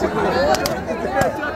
Obrigado.